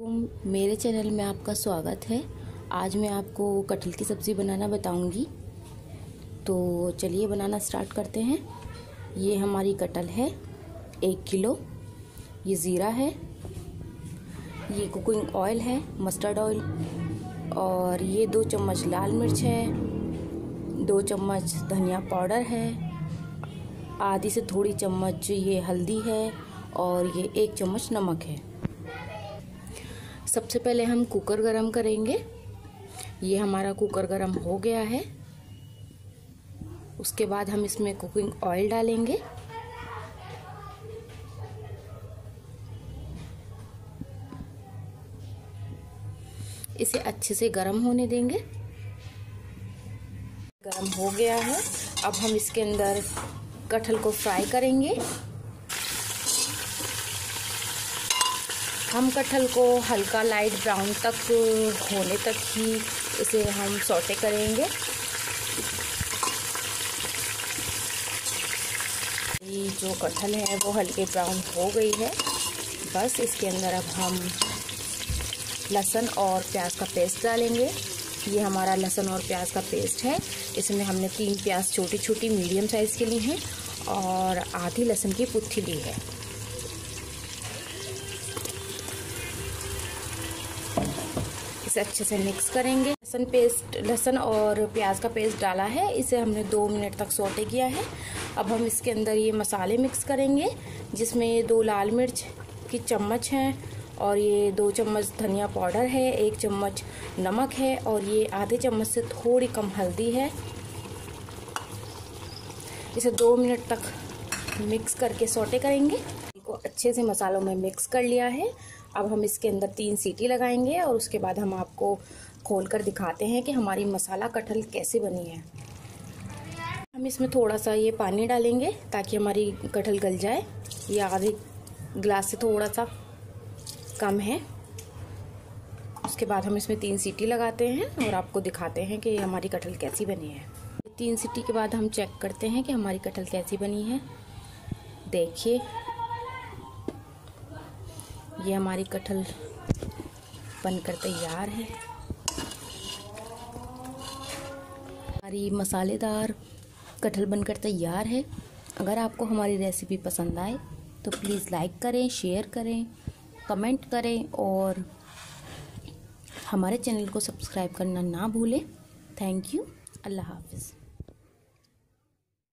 वालेकुम मेरे चैनल में आपका स्वागत है। आज मैं आपको कटहल की सब्ज़ी बनाना बताऊँगी। तो चलिए बनाना स्टार्ट करते हैं। ये हमारी कटहल है, एक किलो। ये ज़ीरा है। ये कुकिंग ऑयल है, मस्टर्ड ऑयल। और ये दो चम्मच लाल मिर्च है, दो चम्मच धनिया पाउडर है, आधी से थोड़ी चम्मच ये हल्दी है, और ये एक चम्मच नमक है। सबसे पहले हम कुकर गरम करेंगे। ये हमारा कुकर गरम हो गया है। उसके बाद हम इसमें कुकिंग ऑयल डालेंगे। इसे अच्छे से गरम होने देंगे। गरम हो गया है। अब हम इसके अंदर कटहल को फ्राई करेंगे। हम कटहल को हल्का लाइट ब्राउन तक होने तक ही इसे हम सोटे करेंगे। ये जो कटहल है वो हल्के ब्राउन हो गई है। बस इसके अंदर अब हम लहसुन और प्याज का पेस्ट डालेंगे। ये हमारा लहसुन और प्याज का पेस्ट है। इसमें हमने तीन प्याज छोटी छोटी मीडियम साइज़ के लिए हैं और आधी लहसुन की पुत्थी ली है। इसे अच्छे से मिक्स करेंगे। लहसुन पेस्ट लहसुन और प्याज का पेस्ट डाला है। इसे हमने दो मिनट तक सोटे किया है। अब हम इसके अंदर ये मसाले मिक्स करेंगे, जिसमें ये दो लाल मिर्च की चम्मच हैं और ये दो चम्मच धनिया पाउडर है, एक चम्मच नमक है और ये आधे चम्मच से थोड़ी कम हल्दी है। इसे दो मिनट तक मिक्स करके सोटे करेंगे। अच्छे से मसालों में मिक्स कर लिया है। अब हम इसके अंदर तीन सीटी लगाएँगे और उसके बाद हम आपको खोल कर दिखाते हैं कि हमारी मसाला कटहल कैसे बनी है। हम इसमें थोड़ा सा ये पानी डालेंगे ताकि हमारी कटहल गल जाए। ये आधे गिलास से थोड़ा सा कम है। उसके बाद हम इसमें तीन सीटी लगाते हैं और आपको दिखाते हैं कि हमारी कटहल कैसी बनी है। तीन सीटी के बाद हम चेक करते हैं कि हमारी कटहल कैसी बनी है। देखिए ये हमारी कटहल बनकर तैयार है। हमारी मसालेदार कटहल बनकर तैयार है। अगर आपको हमारी रेसिपी पसंद आए तो प्लीज़ लाइक करें शेयर करें कमेंट करें और हमारे चैनल को सब्सक्राइब करना ना भूलें। थैंक यू अल्लाह हाफिज़।